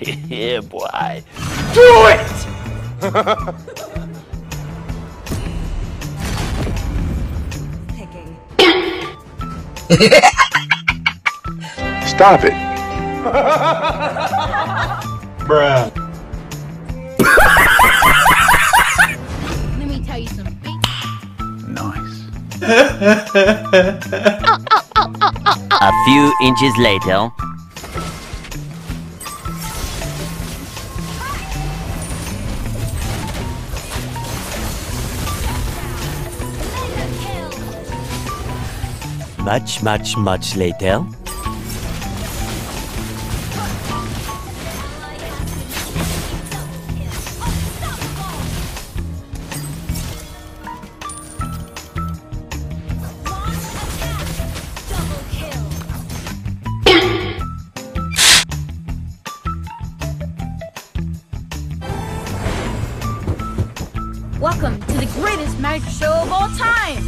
yeah, boy. Do it! Stop it. Bruh. Nice. A few inches later. much, much, much later. Welcome to the greatest magic show of all time!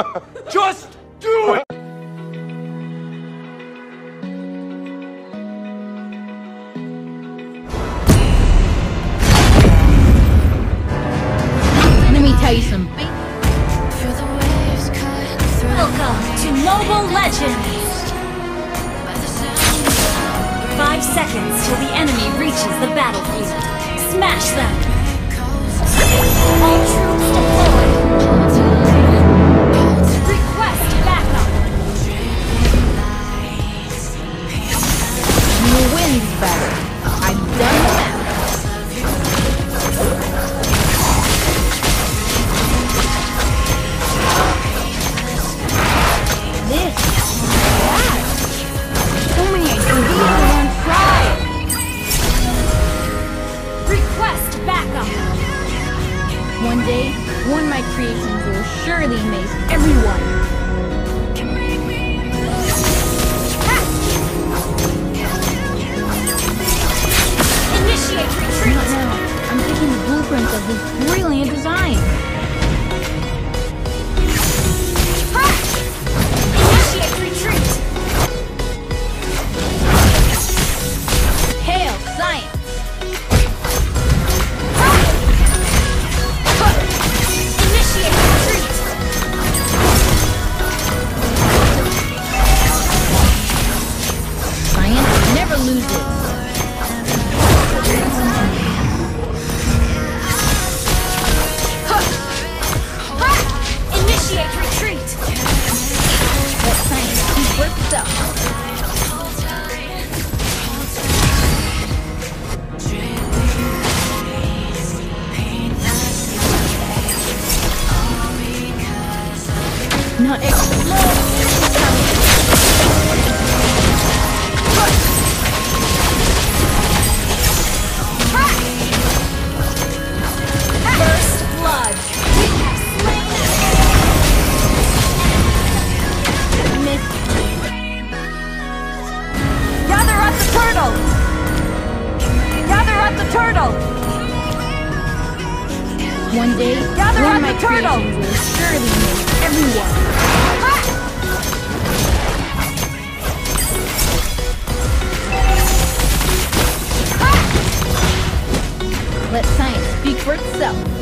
no One day, Gather one of my turtle. creations will surely make everyone. Let science speak for itself.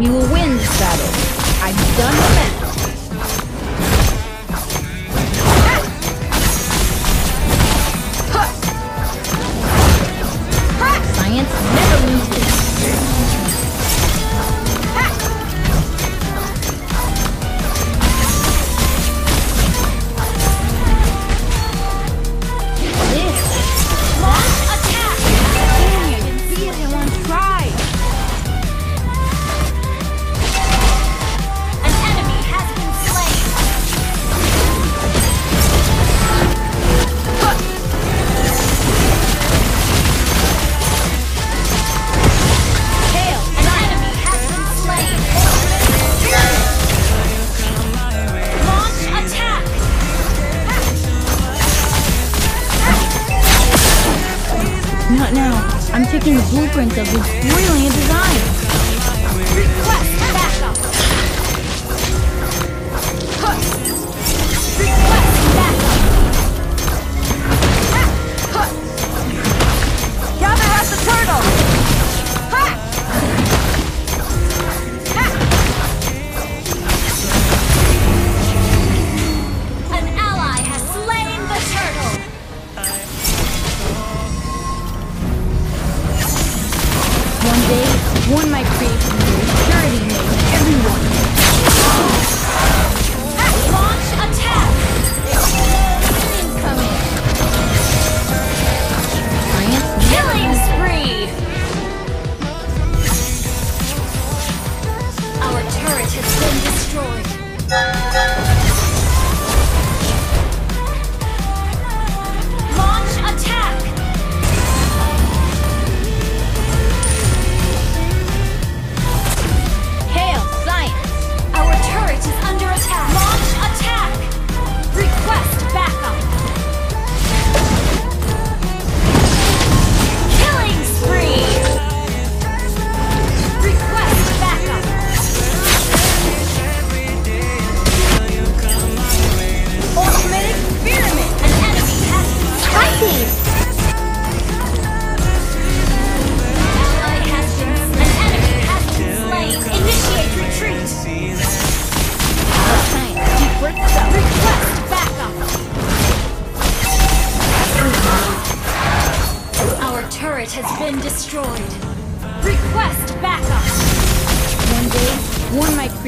We will win this battle. I've done the math. Not now. I'm taking the blueprints of this brilliant design. Request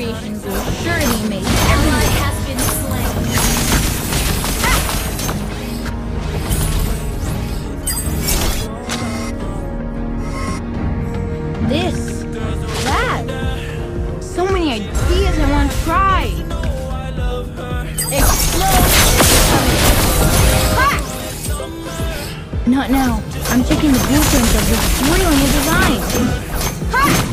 creations will surely make everyone has been slain. This, that, so many ideas I want to try. Not now. I'm taking the blueprints of this brilliant design. Ha!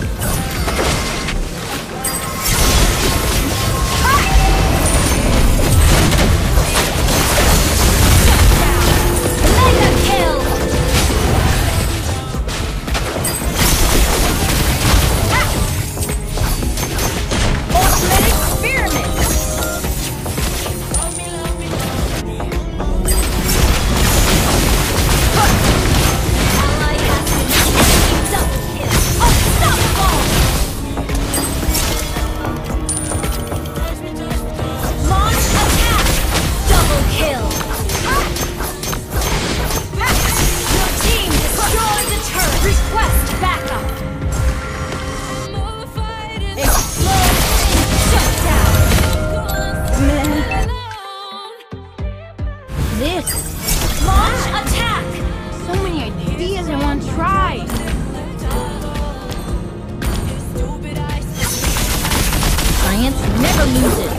this? Launch attack! So many ideas in one try. Science never loses.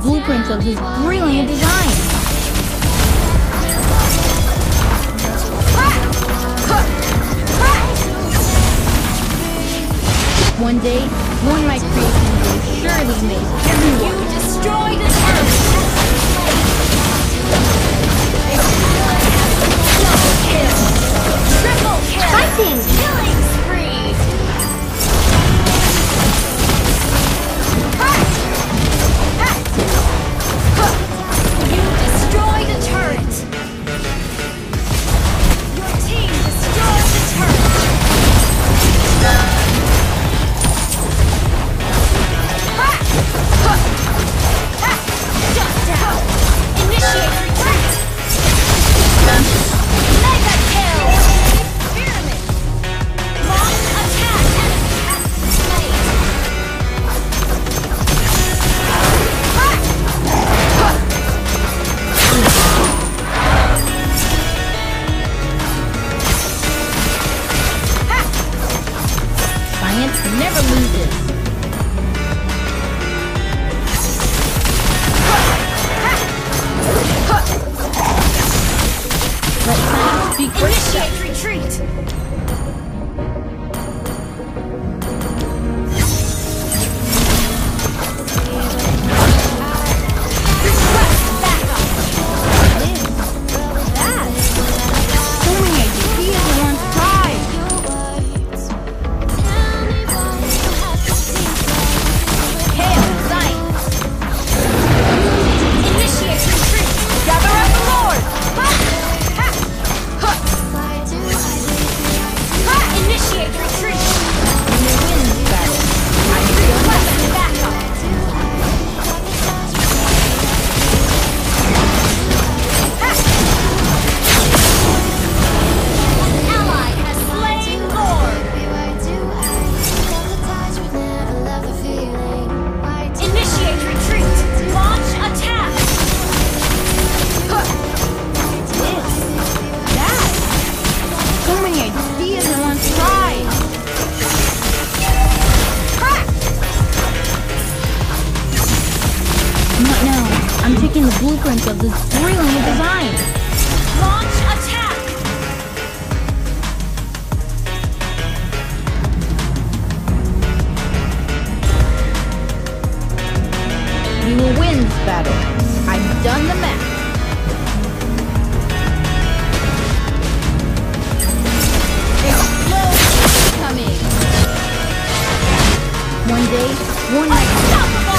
blueprints of his brilliant design. One day, one of my creations will surely make everyone. You destroy the earth! Triple kill! Fighting! a loser. taking the blueprints of this brilliant design. Launch attack! We will win this battle. I've done the math. Explosion coming! One day, one night.